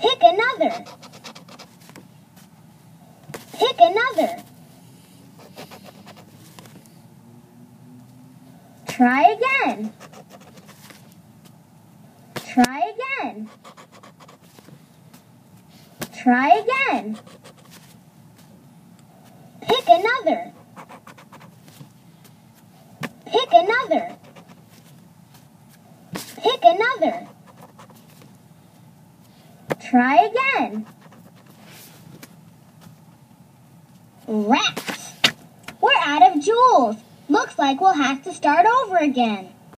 Pick another. Pick another. Try again. Try again. Try again. Pick another. Pick another. Pick another. Try again. Rats! We're out of jewels. Looks like we'll have to start over again.